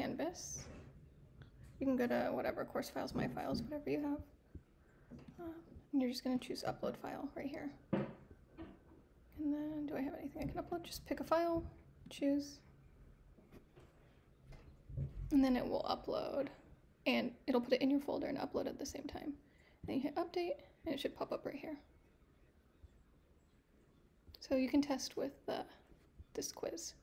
Canvas. You can go to whatever course files, my files, whatever you have. Uh, and you're just going to choose upload file right here. And then, do I have anything I can upload? Just pick a file, choose. And then it will upload. And it'll put it in your folder and upload at the same time. Then you hit update, and it should pop up right here. So you can test with uh, this quiz.